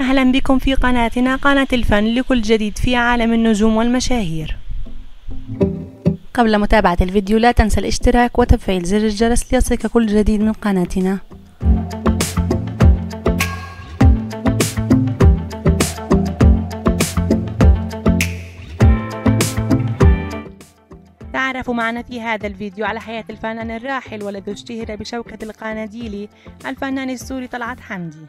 أهلا بكم في قناتنا قناة الفن لكل جديد في عالم النجوم والمشاهير. قبل متابعة الفيديو لا تنسى الاشتراك وتفعيل زر الجرس ليصلك كل جديد من قناتنا. تعرفوا معنا في هذا الفيديو على حياة الفنان الراحل والذي اشتهر بشوكة القناديل الفنان السوري طلعت حمدي.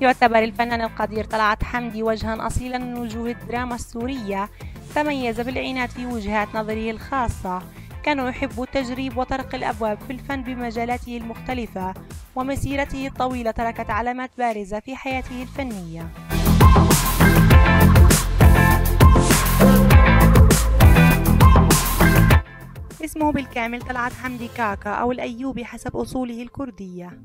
يعتبر الفنان القدير طلعت حمدي وجها أصيلا من وجوه الدراما السورية تميز بالعناد في وجهات نظره الخاصة. كان يحب التجريب وطرق الأبواب في الفن بمجالاته المختلفة ومسيرته الطويلة تركت علامات بارزة في حياته الفنية. اسمه بالكامل طلعت حمدي كاكا أو الأيوبي حسب أصوله الكردية.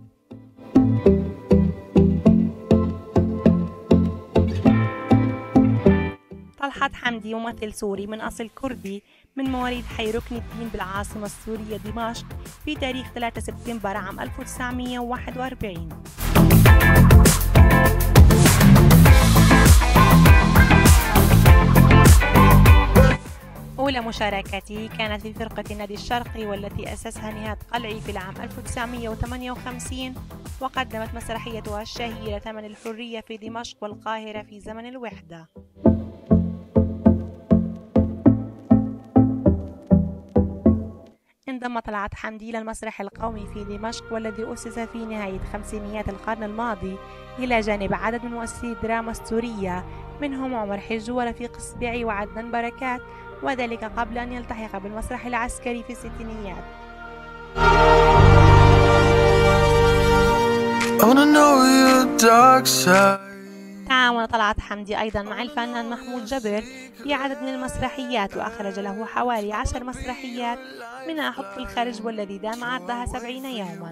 طلحت حمدي ممثل سوري من أصل كردي من مواليد حي ركن الدين بالعاصمة السورية دمشق في تاريخ 3 سبتمبر عام 1941 أولى مشاركته كانت في فرقة النادي الشرقي والتي أسسها نهاد قلعي في العام 1958 وقدمت مسرحيتها الشهيرة ثمن الحرية في دمشق والقاهرة في زمن الوحدة. انضم طلعت حمدي إلى المسرح القومي في دمشق والذي أسس في نهاية خمسينيات القرن الماضي إلى جانب عدد من مؤسسي الدراما السورية منهم عمر حج ورفيق السبيعي وعدنان بركات وذلك قبل أن يلتحق بالمسرح العسكري في الستينيات. تعاون طلعت حمدي أيضا مع الفنان محمود جبر في عدد من المسرحيات وأخرج له حوالي عشر مسرحيات منها حب في الخارج والذي دام عرضها سبعين يوما.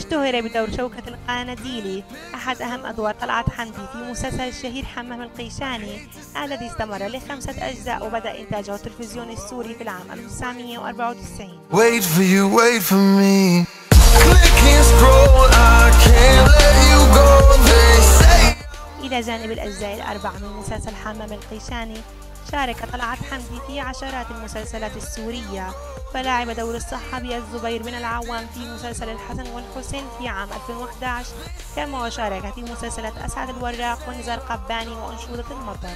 اشتهر بدور شوكة القاناديلي أحد أهم أدوار طلعت حمدي في مسلسل الشهير حمام القيشاني الذي استمر لخمسة أجزاء وبدأ إنتاجه التلفزيوني السوري في العام 1994 wait for you, wait for me. scroll, I can't let you go, they say إلى جانب الأجزاء الأربعة من مسلسل حمام القيشاني شارك طلعت حمدي في عشرات المسلسلات السورية. فلعب دور الصحابي الزبير بن العوام في مسلسل الحسن والحسين في عام 2011 كما وشارك في مسلسلات أسعد الوراق ونزار قباني وأنشودة المطر.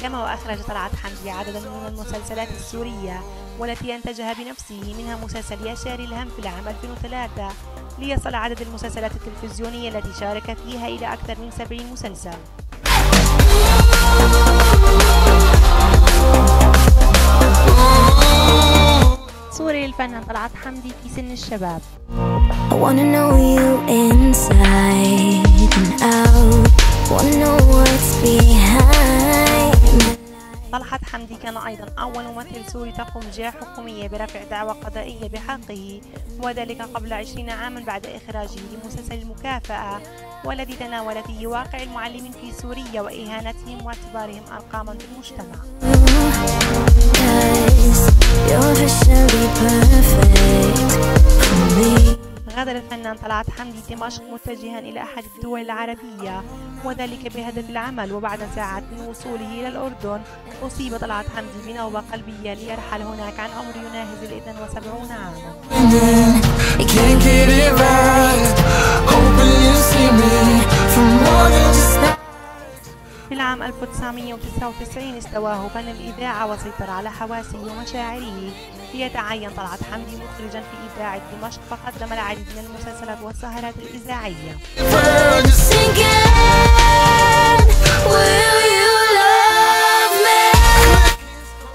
كما وأخرج طلعت حمدي عددا من المسلسلات السورية والتي أنتجها بنفسه منها مسلسل يا شاري الهم في العام 2003 ليصل عدد المسلسلات التلفزيونية التي شارك فيها إلى أكثر من 70 مسلسل. صورة للفنان طلعت حمدي في سن الشباب. حمدي كان أيضا أول ممثل سوري تقوم جهة حكومية برفع دعوى قضائية بحقه وذلك قبل عشرين عاما بعد إخراجه لمسلسل المكافأة والذي تناول فيه واقع المعلمين في سوريا وإهانتهم واعتبارهم أرقاما في المجتمع. غادر الفنان طلعت حمدي دمشق متجها إلى أحد الدول العربية وذلك بهدف العمل وبعد ساعات من وصوله إلى الأردن أصيب طلعت حمدي بنوبة قلبية ليرحل هناك عن عمر يناهز ال 72 عاما. في العام 1999 استواه فن الإذاعة وسيطر على حواسه ومشاعره. ليتعين طلعت حمدي مخرجا في إذاعة دمشق فقدم العديد من المسلسلات والسهرات الإذاعية.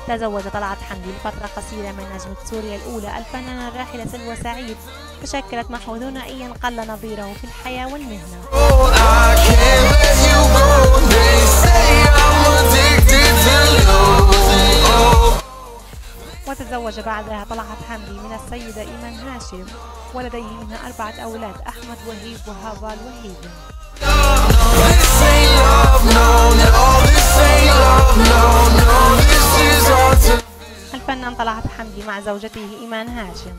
تزوج طلعت حمدي لفترة قصيرة من نجمة سوريا الأولى. الفنانة الراحلة سلوى سعيد فشكلت معه ثنائيا قل نظيره في الحياة والمهنة. وتزوج بعدها طلعت حمدي من السيدة إيمان هاشم. ولديه منها أربعة أولاد أحمد وهيب وهافال وهيب طلعت حمدي مع زوجته إيمان هاشم.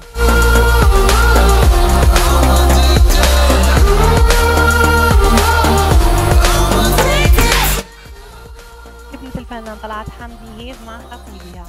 ابنة الفنان طلعت حمدي هيز مع خطيبها.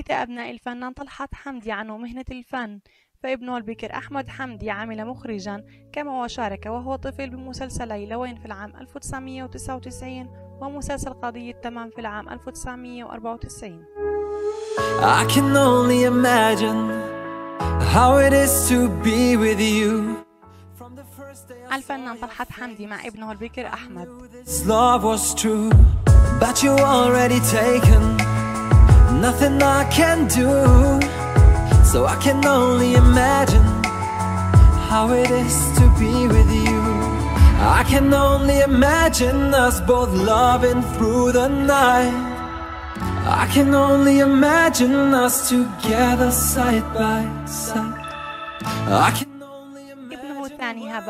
ورث أبناء الفنان طلحت حمدي عنه مهنة الفن. فابنه البكر أحمد حمدي عمل مخرجا كما وشارك وهو طفل بمسلسلي لوين في العام 1999 ومسلسل قضية تمام في العام 1994 I can only imagine how it is to be with you. الفنان طلحت حمدي مع ابنه البكر أحمد. This love was true but you already taken nothing I can do. So I can only imagine How it is to be with you. I can only imagine us both loving through the night. I can only imagine us together side by side. I can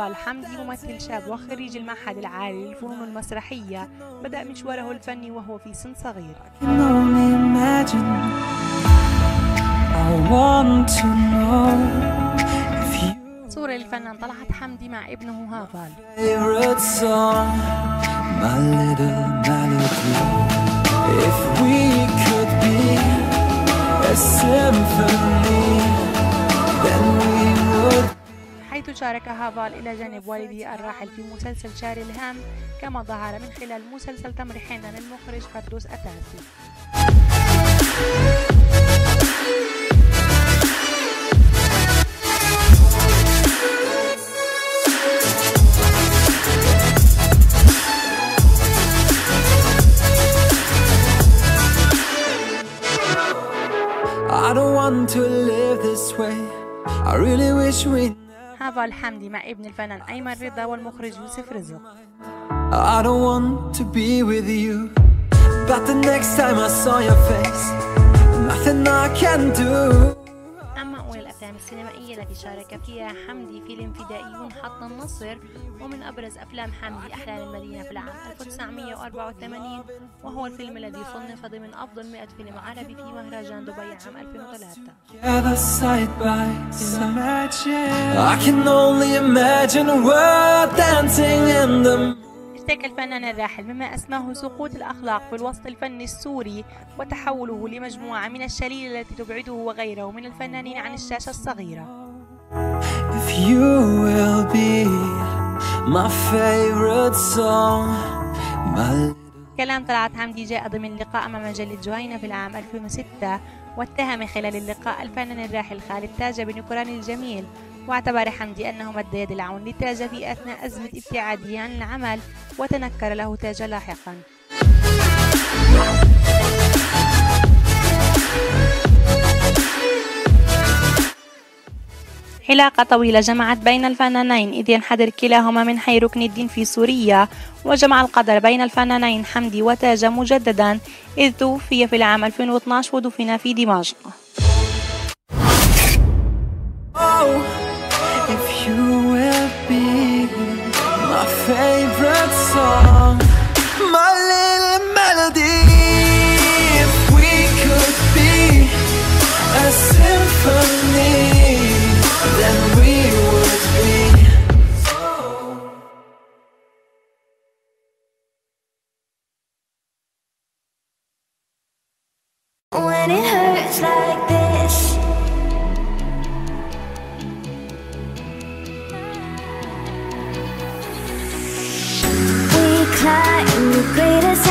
هبال حمدي ممثل شاب وخريج المعهد العالي للفنون المسرحية بدأ مشواره الفني وهو في سن صغير. صورة للفنان طلعت حمدي مع ابنه هافال. حيث شارك هافال إلى جانب والده الراحل في مسلسل شاري الهام كما ظهر من خلال مسلسل تمر للمخرج فردوس أتاسي I don't want to live this way. I really wish we هذا الحمدي مع ابن الفنان أيمن رضا والمخرج يوسف رزق I don't want to be with you But the next time I saw your face Nothing I can do الأفلام السينمائية التي شارك فيها حمدي فيلم فدائيون حط النصر ومن أبرز أفلام حمدي أحلام المدينة في العام 1984 وهو الفيلم الذي صنف ضمن أفضل 100 فيلم عربي في مهرجان دبي عام 2003 اشتكى الفنان الراحل مما أسماه سقوط الأخلاق في الوسط الفني السوري وتحوله لمجموعة من الشليل التي تبعده وغيره من الفنانين عن الشاشة الصغيرة. If you will be my favorite song, my كلام طلعت حمدي جاء ضمن لقاء مع مجلة جهينة في العام 2006 واتهم خلال اللقاء الفنان الراحل خالد تاجة بنكران الجميل. واعتبر حمدي أنه مد يد العون لتاج في أثناء أزمة ابتعاده عن العمل وتنكر له تاج لاحقا. علاقة طويلة جمعت بين الفنانين إذ ينحدر كلاهما من حي ركن الدين في سوريا. وجمع القدر بين الفنانين حمدي وتاج مجددا إذ توفي في العام 2012 ودفن في دمشق. The greatest